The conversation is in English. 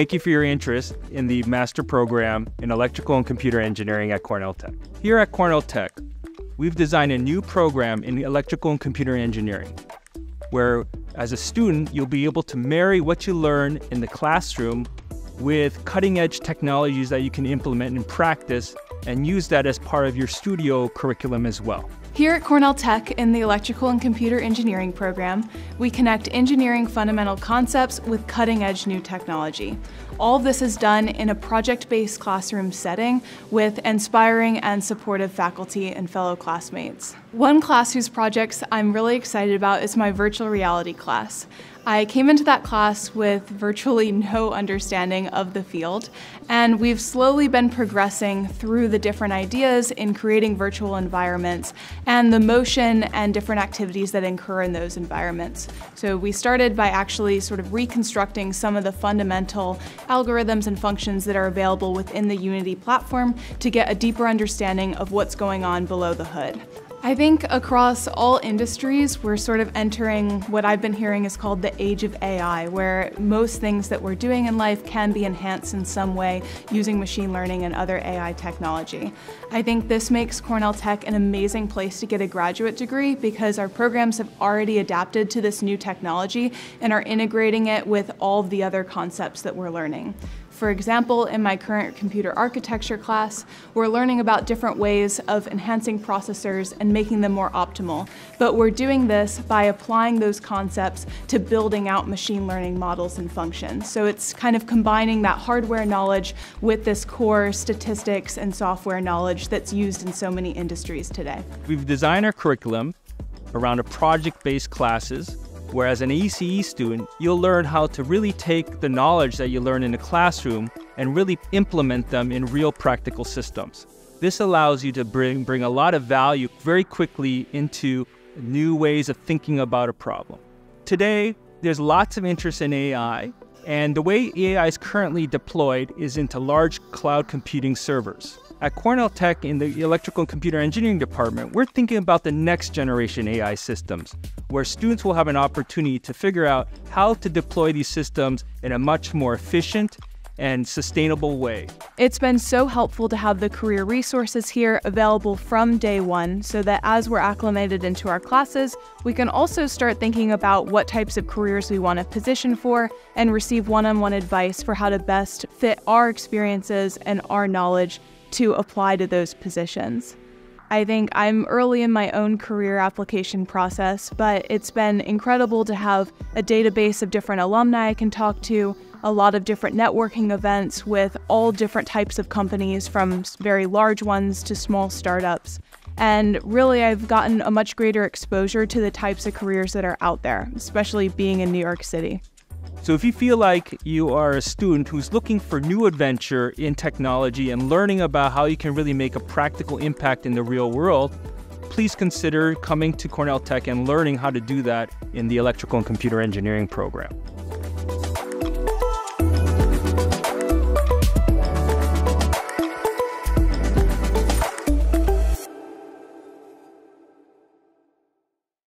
Thank you for your interest in the master program in electrical and computer engineering at Cornell Tech. Here at Cornell Tech, we've designed a new program in electrical and computer engineering where as a student, you'll be able to marry what you learn in the classroom with cutting edge technologies that you can implement in practice and use that as part of your studio curriculum as well. Here at Cornell Tech in the Electrical and Computer Engineering program, we connect engineering fundamental concepts with cutting edge new technology. All of this is done in a project-based classroom setting with inspiring and supportive faculty and fellow classmates. One class whose projects I'm really excited about is my virtual reality class. I came into that class with virtually no understanding of the field, and we've slowly been progressing through the different ideas in creating virtual environments and the motion and different activities that occur in those environments. So we started by actually sort of reconstructing some of the fundamental algorithms and functions that are available within the Unity platform to get a deeper understanding of what's going on below the hood. I think across all industries, we're sort of entering what I've been hearing is called the age of AI, where most things that we're doing in life can be enhanced in some way using machine learning and other AI technology. I think this makes Cornell Tech an amazing place to get a graduate degree because our programs have already adapted to this new technology and are integrating it with all the other concepts that we're learning. For example, in my current computer architecture class, we're learning about different ways of enhancing processors and making them more optimal. But we're doing this by applying those concepts to building out machine learning models and functions. So it's kind of combining that hardware knowledge with this core statistics and software knowledge that's used in so many industries today. We've designed our curriculum around a project-based classes Whereas an ECE student, you'll learn how to really take the knowledge that you learn in the classroom and really implement them in real practical systems. This allows you to bring, bring a lot of value very quickly into new ways of thinking about a problem. Today, there's lots of interest in AI, and the way AI is currently deployed is into large cloud computing servers. At Cornell Tech in the Electrical and Computer Engineering department, we're thinking about the next generation AI systems, where students will have an opportunity to figure out how to deploy these systems in a much more efficient and sustainable way. It's been so helpful to have the career resources here available from day one so that as we're acclimated into our classes, we can also start thinking about what types of careers we want to position for and receive one on one advice for how to best fit our experiences and our knowledge to apply to those positions. I think I'm early in my own career application process, but it's been incredible to have a database of different alumni I can talk to, a lot of different networking events with all different types of companies, from very large ones to small startups. And really, I've gotten a much greater exposure to the types of careers that are out there, especially being in New York City. So if you feel like you are a student who's looking for new adventure in technology and learning about how you can really make a practical impact in the real world, please consider coming to Cornell Tech and learning how to do that in the electrical and computer engineering program.